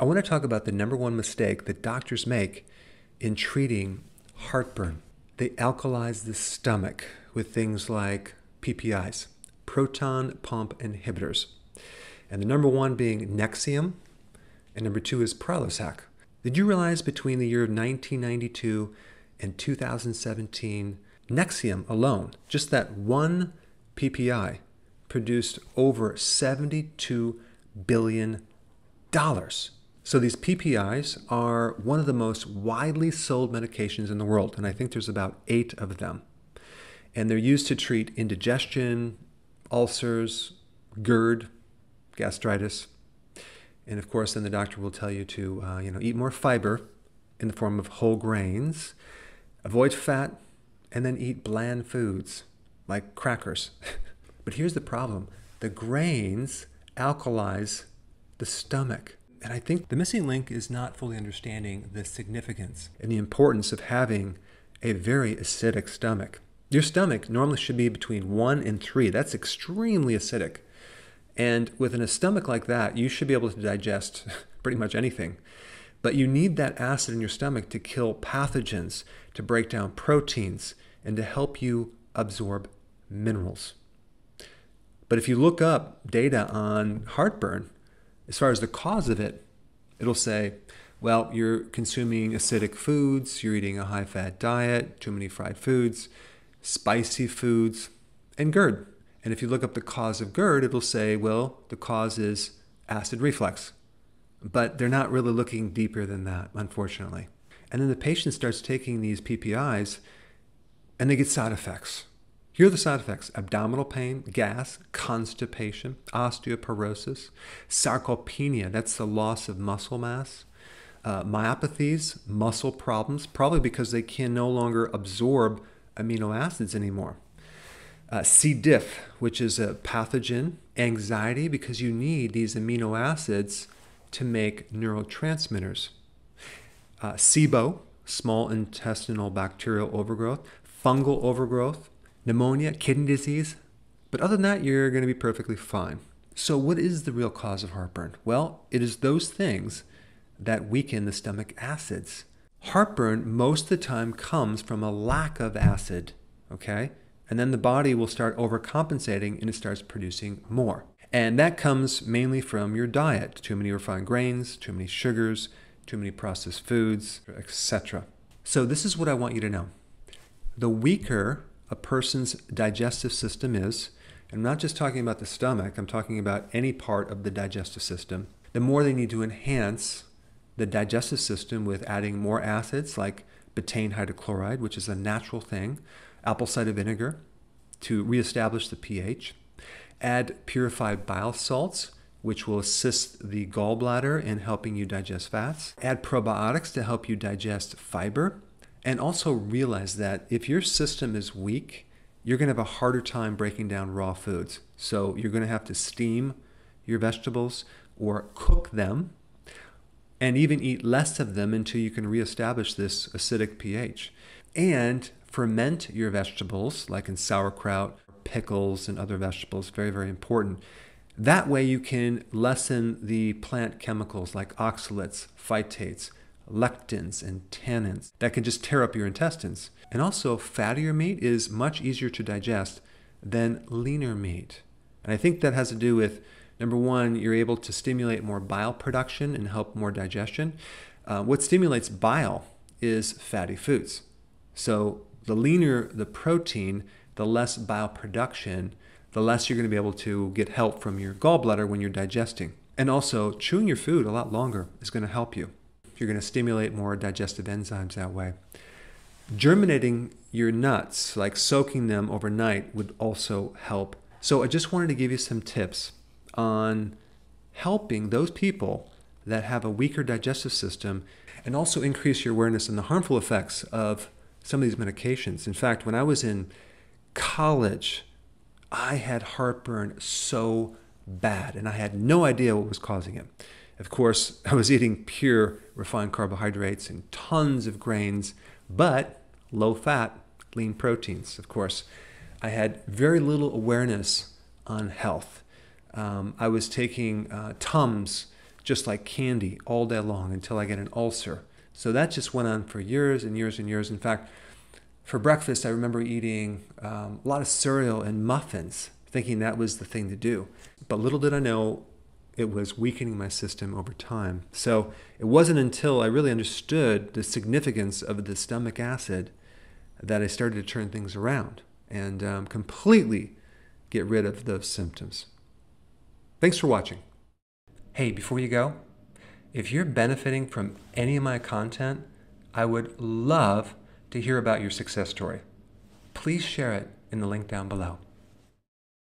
I want to talk about the number one mistake that doctors make in treating heartburn. They alkalize the stomach with things like PPIs, proton pump inhibitors. And the number one being Nexium, and number two is Prilosec. Did you realize between the year 1992 and 2017, Nexium alone, just that one PPI, produced over $72 billion. So these PPIs are one of the most widely sold medications in the world, and I think there's about eight of them. And they're used to treat indigestion, ulcers, GERD, gastritis, and of course, then the doctor will tell you to, uh, you know, eat more fiber in the form of whole grains, avoid fat, and then eat bland foods like crackers. but here's the problem: the grains alkalize the stomach. And I think the missing link is not fully understanding the significance and the importance of having a very acidic stomach. Your stomach normally should be between one and three. That's extremely acidic. And within a stomach like that, you should be able to digest pretty much anything. But you need that acid in your stomach to kill pathogens, to break down proteins, and to help you absorb minerals. But if you look up data on heartburn, as far as the cause of it, it'll say, well, you're consuming acidic foods, you're eating a high fat diet, too many fried foods, spicy foods, and GERD. And if you look up the cause of GERD, it'll say, well, the cause is acid reflux. But they're not really looking deeper than that, unfortunately. And then the patient starts taking these PPIs and they get side effects. Here are the side effects. Abdominal pain, gas, constipation, osteoporosis, sarcopenia that's the loss of muscle mass, uh, myopathies, muscle problems, probably because they can no longer absorb amino acids anymore. Uh, C. diff, which is a pathogen, anxiety, because you need these amino acids to make neurotransmitters, uh, SIBO, small intestinal bacterial overgrowth, fungal overgrowth, pneumonia, kidney disease. But other than that, you're going to be perfectly fine. So, what is the real cause of heartburn? Well, it is those things that weaken the stomach acids. Heartburn, most of the time, comes from a lack of acid, okay? And then the body will start overcompensating and it starts producing more. And that comes mainly from your diet too many refined grains, too many sugars, too many processed foods, etc. So, this is what I want you to know. The weaker a person's digestive system is, I'm not just talking about the stomach, I'm talking about any part of the digestive system, the more they need to enhance the digestive system with adding more acids like betaine hydrochloride, which is a natural thing, apple cider vinegar to reestablish the pH. Add purified bile salts, which will assist the gallbladder in helping you digest fats. Add probiotics to help you digest fiber. And also realize that if your system is weak, you're going to have a harder time breaking down raw foods. So you're going to have to steam your vegetables or cook them and even eat less of them until you can reestablish this acidic pH. And ferment your vegetables, like in sauerkraut, pickles, and other vegetables. Very, very important. That way, you can lessen the plant chemicals like oxalates, phytates, lectins, and tannins that can just tear up your intestines. And also, fattier meat is much easier to digest than leaner meat. And I think that has to do with number one, you're able to stimulate more bile production and help more digestion. Uh, what stimulates bile is fatty foods. So the leaner the protein, the less bile production, the less you're going to be able to get help from your gallbladder when you're digesting. And also, chewing your food a lot longer is going to help you. You're going to stimulate more digestive enzymes that way. Germinating your nuts, like soaking them overnight, would also help. So, I just wanted to give you some tips on helping those people that have a weaker digestive system and also increase your awareness on the harmful effects of some of these medications. In fact, when I was in college, I had heartburn so bad and I had no idea what was causing it. Of course, I was eating pure refined carbohydrates and tons of grains, but low fat, lean proteins, of course. I had very little awareness on health. Um, I was taking uh, Tums just like candy all day long until I get an ulcer. So that just went on for years and years and years. In fact, for breakfast, I remember eating um, a lot of cereal and muffins, thinking that was the thing to do. But little did I know it was weakening my system over time. So it wasn't until I really understood the significance of the stomach acid that I started to turn things around and um, completely get rid of those symptoms. Thanks for watching. Hey, before you go, if you're benefiting from any of my content, I would love to hear about your success story. Please share it in the link down below.